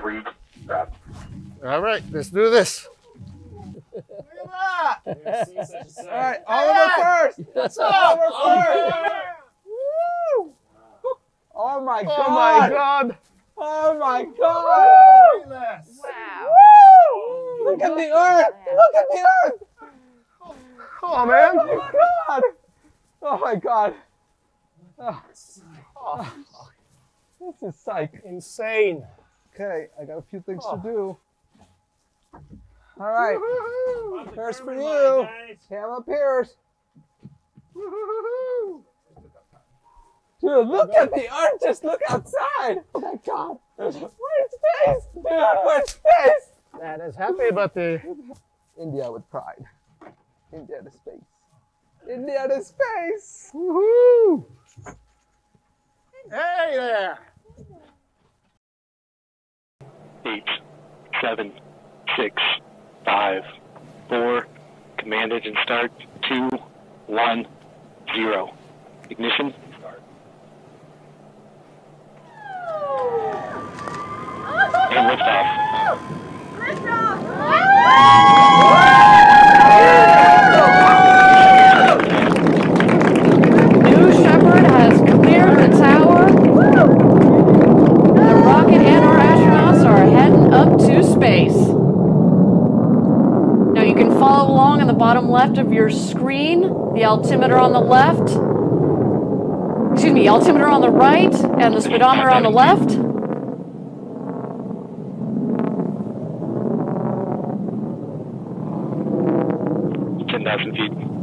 Three, wrap. All right, let's do this. Look at that! All right, Oliver first. What's Oliver oh, first. Woo! Oh my Oh my god. God! Oh my god. Wow. Woo! Look at the earth. Look at the earth. Oh man! Oh my god. Oh my god. Oh, Oh, this is psych. insane. Okay, I got a few things to do. All right, first for you, Tamla Pierce. Dude, look at the earth. Just look outside. Oh my god. Where's space? Dude, where's space? That is happy, but the India with pride. India to space. India to space. woohoo! Hey there! Eight, seven, six, five, four. Command engine start. Two, one, zero. Ignition. And liftoff. New Shepard has cleared the tower. The rocket and our astronauts are heading up to space. Now you can follow along on the bottom left of your screen, the altimeter on the left. Excuse me, altimeter on the right and the speedometer on the left. Ten thousand feet.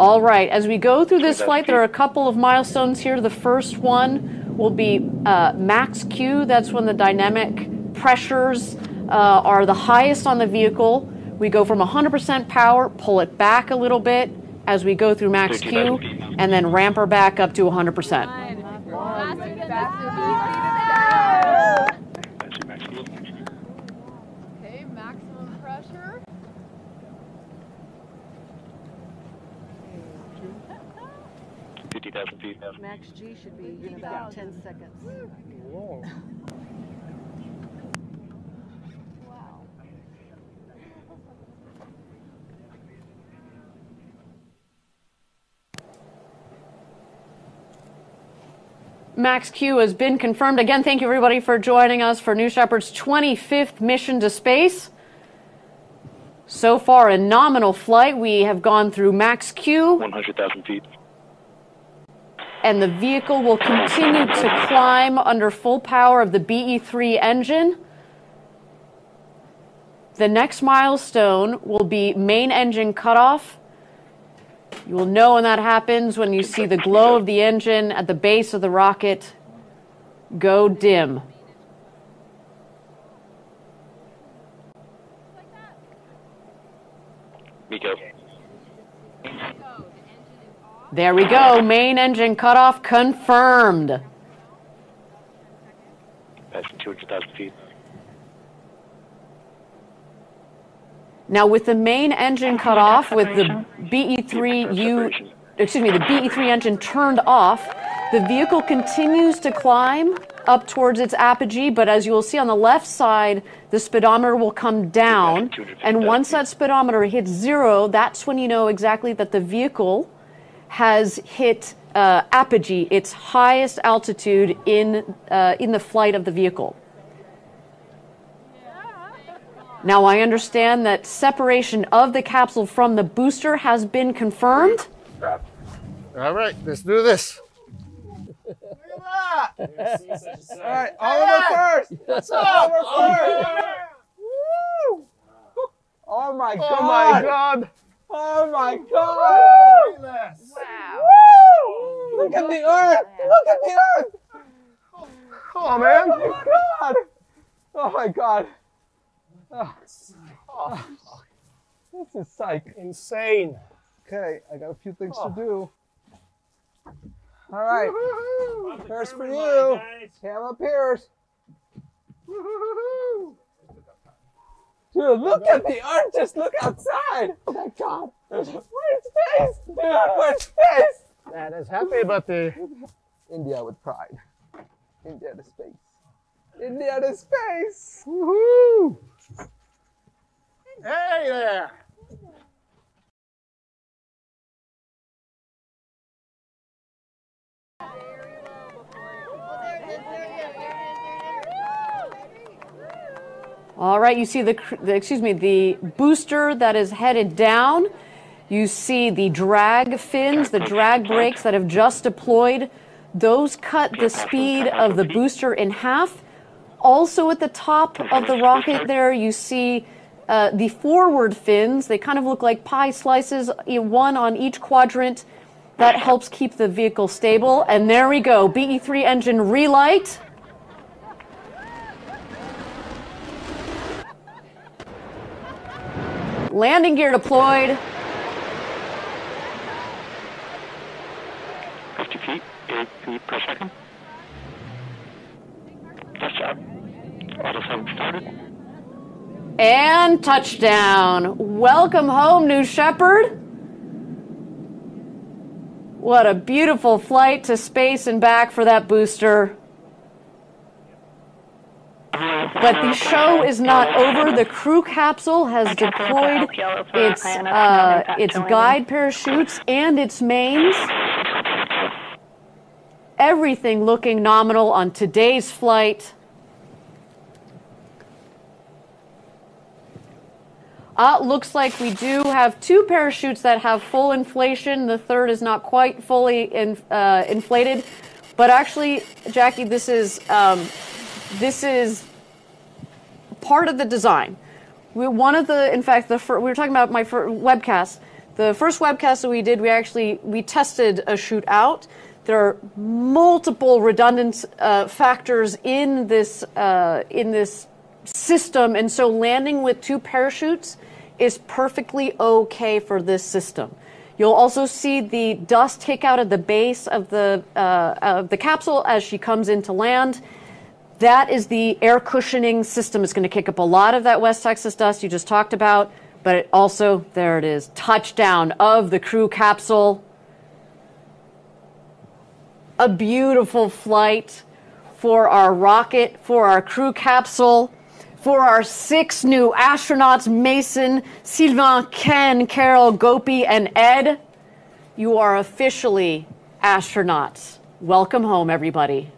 All right, as we go through this flight, there are a couple of milestones here. The first one will be uh, max Q. That's when the dynamic pressures uh, are the highest on the vehicle. We go from 100% power, pull it back a little bit as we go through max Q, and then ramp her back up to 100%. feet now. Max G should be in about 10 seconds. Max Q has been confirmed. Again, thank you everybody for joining us for New Shepard's 25th mission to space. So far, in nominal flight, we have gone through Max Q. 100,000 feet and the vehicle will continue to climb under full power of the BE3 engine. The next milestone will be main engine cutoff. You will know when that happens when you see the glow of the engine at the base of the rocket go dim. MECO. There we go. Main engine cutoff confirmed. Passing two hundred thousand feet. Now, with the main engine cut off, with the BE3U, excuse me, the BE3 engine turned off, the vehicle continues to climb up towards its apogee, but as you will see on the left side, the speedometer will come down. And once that speedometer hits zero, that's when you know exactly that the vehicle has hit uh, apogee, its highest altitude in, uh, in the flight of the vehicle. Now, I understand that separation of the capsule from the booster has been confirmed. All right, let's do this. Look at that! All right, Oliver first. What's Oliver first. Woo! Oh my Oh my god. God! Oh my god. Wow. Woo! Look at the earth. Look at the earth. Oh man! Oh my god. Oh my god. Oh, Oh, this is like insane. Okay, I got a few things to oh. do. All right, Woohoo! first for you, Tamla Pierce. Dude, look at the arches. Look outside. Oh my god. Where's space? Dude, where's space? That is happy, but the India with pride. India to space. India to space. woohoo! Hey there! All right, you see the, the excuse me, the booster that is headed down. You see the drag fins, the drag brakes that have just deployed. Those cut the speed of the booster in half. Also, at the top of the rocket, there you see uh, the forward fins. They kind of look like pie slices, one on each quadrant. That helps keep the vehicle stable. And there we go, BE3 engine relight. Landing gear deployed. 50 feet, 8 feet per second. Touchdown. Auto sum started. And touchdown. Welcome home, New Shepard. What a beautiful flight to space and back for that booster. But the show is not over. The crew capsule has deployed its uh, its guide parachutes and its mains. Everything looking nominal on today's flight. Uh, looks like we do have two parachutes that have full inflation. The third is not quite fully in, uh, inflated, but actually, Jackie, this is um, this is part of the design. We, one of the, in fact, the fir- we were talking about my fir- webcast. The first webcast that we did, we actually we tested a chute out. There are multiple redundant uh, factors in this uh, in this system, and so landing with two parachutes is perfectly okay for this system. You'll also see the dust take out at the base of the uh, of the capsule as she comes into land. That is the air cushioning system. It's going to kick up a lot of that West Texas dust you just talked about, but it also there it is, touchdown of the crew capsule. A beautiful flight for our rocket, for our crew capsule for our six new astronauts Mason, Sylvain, Ken, Carol, Gopi, and Ed. You are officially astronauts. Welcome home, everybody.